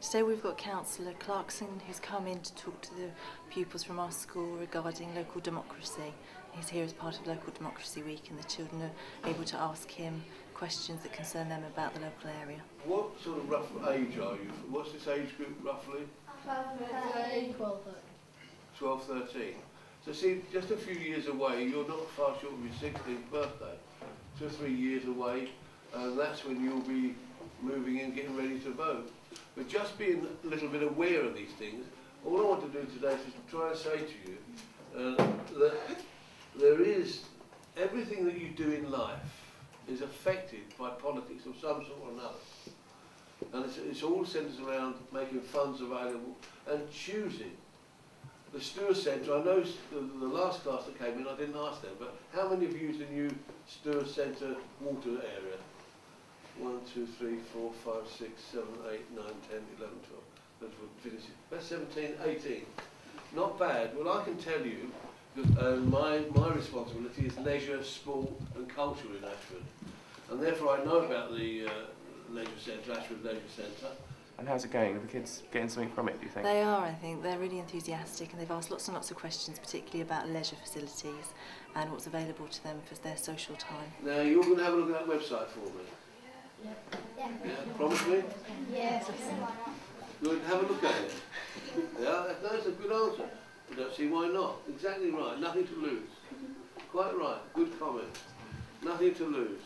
Today we've got Councillor Clarkson who's come in to talk to the pupils from our school regarding local democracy. He's here as part of Local Democracy Week and the children are able to ask him questions that concern them about the local area. What sort of rough age are you? What's this age group roughly? 12, 12, 13. So see, just a few years away, you're not far short of your 16th birthday. Two or three years away, and that's when you'll be moving in, getting ready to vote. But just being a little bit aware of these things, all I want to do today is to try and say to you uh, that there is, everything that you do in life is affected by politics of some sort or another. And it's, it's all centres around making funds available and choosing. The Stour Centre, I know the, the last class that came in, I didn't ask them, but how many have used the new Stour Centre water area? 1, 2, 3, 4, 5, 6, 7, 8, 9, 10, 11, 12. That's, finish it. That's 17, 18. Not bad. Well, I can tell you, because uh, my, my responsibility is leisure, sport and culture in Ashford. And therefore I know about the uh, leisure centre, Ashford Leisure Centre. And how's it going? Are the kids getting something from it, do you think? They are, I think. They're really enthusiastic and they've asked lots and lots of questions, particularly about leisure facilities and what's available to them for their social time. Now, you're going to have a look at that website for me. Yeah. Promise me? Yes. Going to have a look at it. Yeah, that's a good answer. I don't see why not. Exactly right. Nothing to lose. Quite right. Good comment. Nothing to lose.